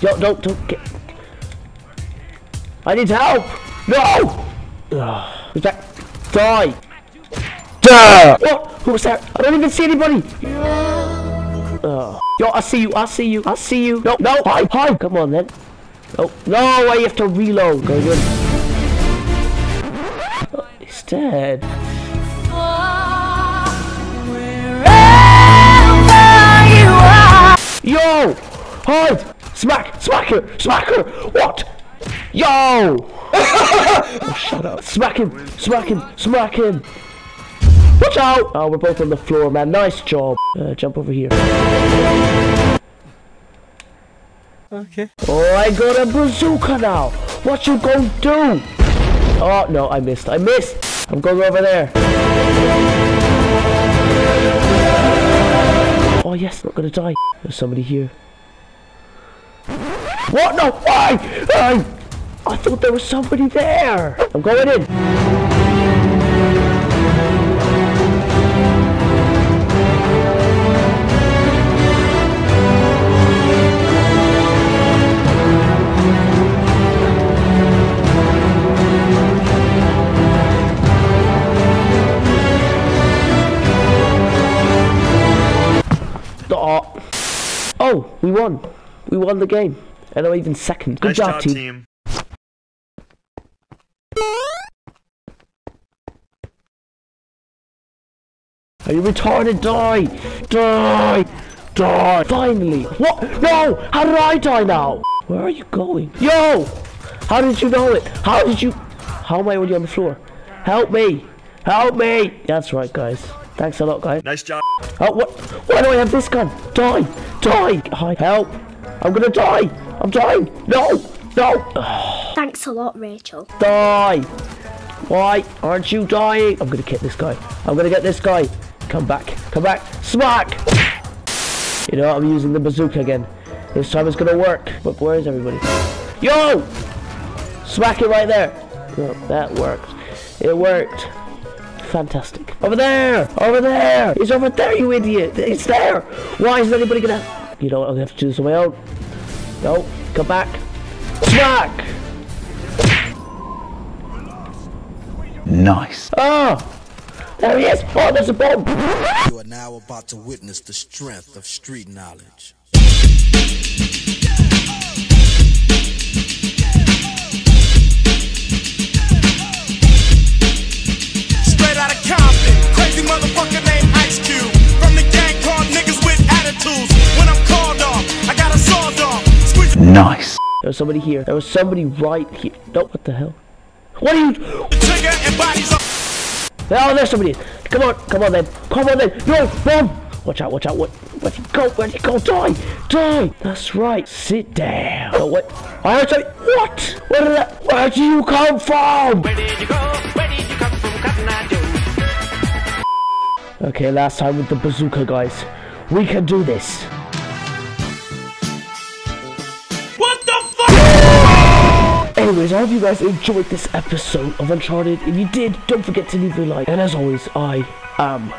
Yo, don't, don't get. I need help. No. Ugh. Who's that? Die. Duh. What? Who was that? I don't even see anybody. Ugh. Yo, I see you. I see you. I see you. No, no. Hi, hi. Come on then. Oh no! I have to reload. Go good. Oh, he's dead. Yo! Hide! Smack! Smack her! Smack her! What? Yo! oh, shut up. Smack him! Smack him! Smack him! Watch out! Oh, we're both on the floor, man. Nice job. Uh, jump over here. Okay. Oh, I got a bazooka now. What you gonna do? Oh, no, I missed. I missed. I'm going over there. Oh, yes, not gonna die. There's somebody here. What? No, why? I, I thought there was somebody there. I'm going in. Oh, oh, we won. We won the game. And I'm even second. Good nice job, job, team. team. Are you retarded? Die! Die! Die! Finally! What? No! How did I die now? Where are you going? Yo! How did you know it? How did you... How am I already on the floor? Help me! Help me! That's right, guys. Thanks a lot, guys. Nice job. Oh, what? Why do I have this gun? Die! Die! Hi, help! I'm gonna die! I'm dying! No! No! Thanks a lot, Rachel. Die! Why aren't you dying? I'm gonna get this guy. I'm gonna get this guy. Come back. Come back. Smack! You know, I'm using the bazooka again. This time it's gonna work. But where is everybody? Yo! Smack it right there. Oh, that worked. It worked. Fantastic. Over there! Over there! He's over there, you idiot! It's there! Why is anybody gonna... You know what, I'm gonna have to do this on my own. No, come back. Smack! Nice. Oh! There he is! Oh, there's a bomb! You are now about to witness the strength of street knowledge. Nice. There was somebody here. There was somebody right here. No, what the hell? What are you? the trigger and bodies up. Oh, there's somebody. Come on, come on then. Come on then. No, bomb! Watch out, watch out. What? Where'd he go? Where'd he go? Die! Die! That's right. Sit down. Oh, what? I heard something. What? Where did that? Where did you come from? Where did you go? Where did you come from, Cotton Eye Joe? Okay, last time with the bazooka, guys. We can do this. Anyways, I hope you guys enjoyed this episode of Uncharted. If you did, don't forget to leave a like. And as always, I am